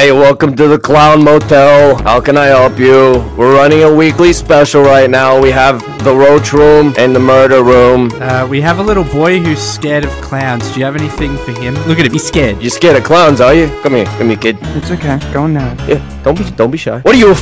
Hi, welcome to the Clown Motel. How can I help you? We're running a weekly special right now. We have the roach room and the murder room. Uh, we have a little boy who's scared of clowns. Do you have anything for him? Look at him, he's scared. You're scared of clowns, are you? Come here, come here, kid. It's okay. Go on now. Yeah, don't be, don't be shy. What are you?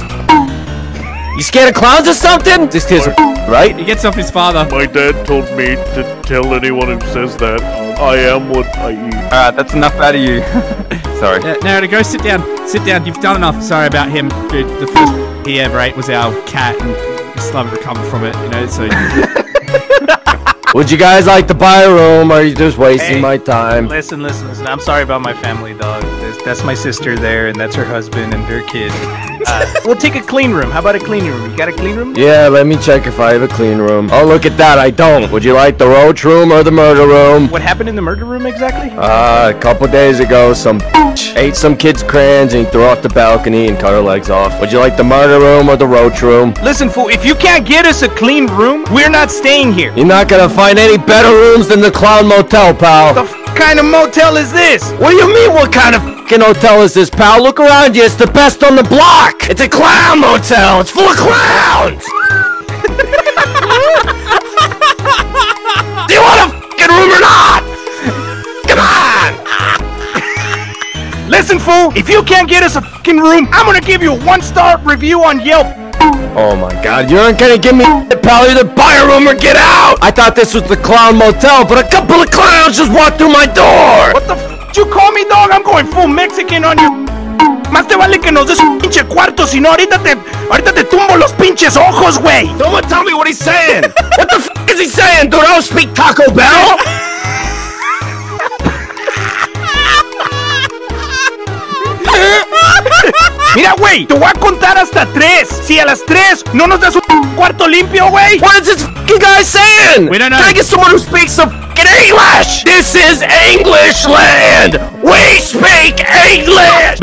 You scared of clowns or something? This kid's right. He gets off his father. My dad told me to tell anyone who says that I am what I eat. Alright, that's enough out of you. Sorry. Uh, Narrator, go sit down. Sit down. You've done enough. Sorry about him, dude. The first he ever ate was our cat, and we still haven't recovered from it. You know, so Would you guys like to buy a room, or are you just wasting Hey. my time? Listen, listen, listen. I'm sorry about my family, dog. That's, that's my sister there, and that's her husband and their kid. Uh, we'll take a clean room. How about a clean room? You got a clean room? Yeah, let me check if I have a clean room. Oh, look at that, I don't. Would you like the roach room or the murder room? What happened in the murder room exactly? Uh, a couple days ago, some ate some kid's crayons and he threw off the balcony and cut her legs off. Would you like the murder room or the roach room? Listen, fool. If you can't get us a clean room, we're not staying here. You're not gonna find any better rooms than the Clown Motel, pal. The f- kind of motel is this? What do you mean, what kind of fucking hotel is this, pal? Look around you, it's the best on the block! It's a clown motel! It's full of clowns! do you want a fucking room or not? Come on! Listen, fool. If you can't get us a fucking room, I'm gonna give you a one-star review on Yelp. Oh my god, you aren't gonna give me pal. Either buy a room or get out! I thought this was the clown motel, but a couple of clowns just walked through my door! What the f did you call me, dog? I'm going full Mexican on you. Más te vale que nos des un pinche cuarto, si no ahorita te, ahorita te tumbo los pinches ojos, güey. Someone tell me what he's saying! what the f is he saying, dude? I don't speak Taco Bell! Mira, güey, te voy a contar hasta tres. Si a las tres no nos das un cuarto limpio, güey. What is this fucking guy saying? We don't know. Can I get someone who speaks some fucking English? This is English land! We speak English!